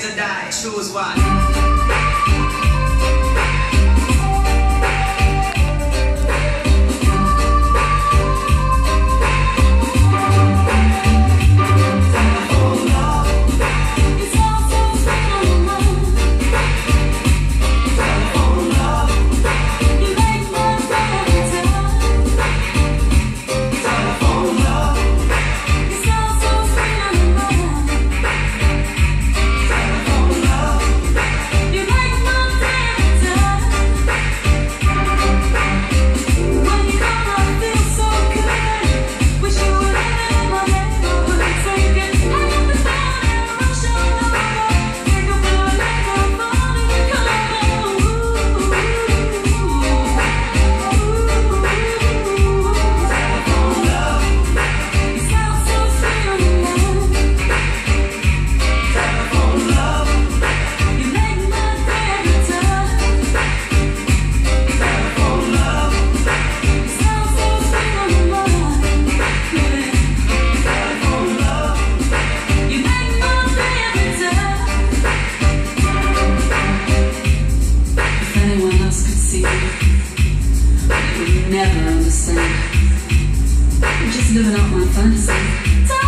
To die. Choose one. Fantasy.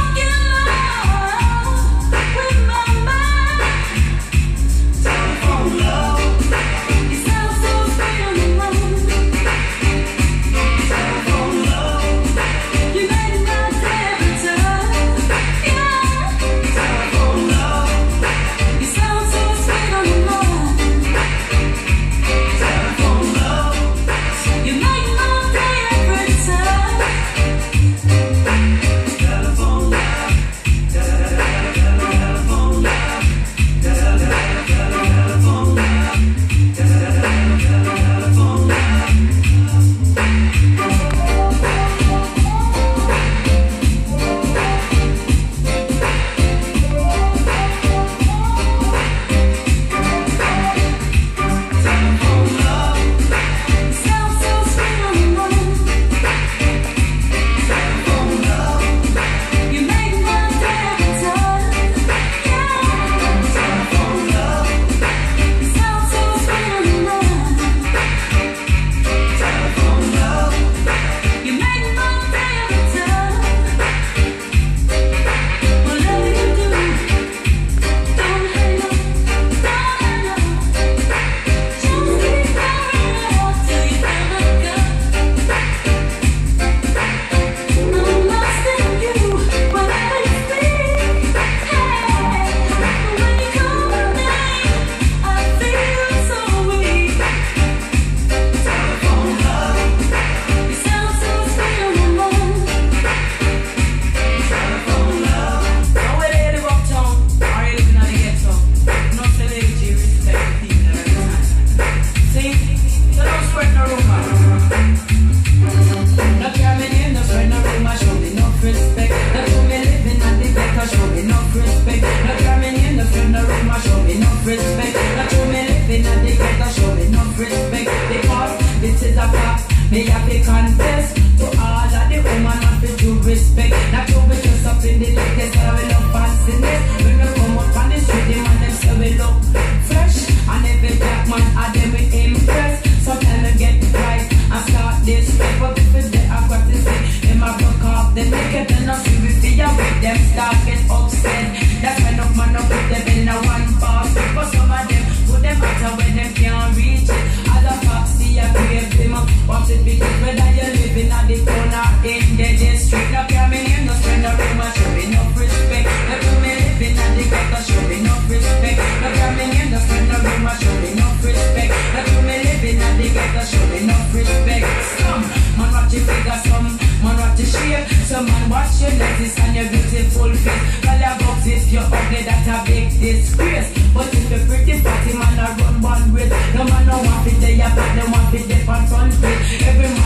Me no respect. No care me name, no spread no rumor, show me no respect. No to me living on the ghetto, show me no respect. Because this is a fact, me have to confess to all of the woman of the due respect. Not to be just up in the latest, but we love fanciness. When we come up on the street, the man them say we look fresh, and every black man a them we impress. So tell me get right and start this paper before they are got to say them a broke off the naked and not see we feel with them start shape, man watch your lettuce and your beautiful face. Call your box if you're ugly, that's a big disgrace. But if you're pretty fatty, man, I run one with. No man no want it, they are back, they want it, they on front page. Every man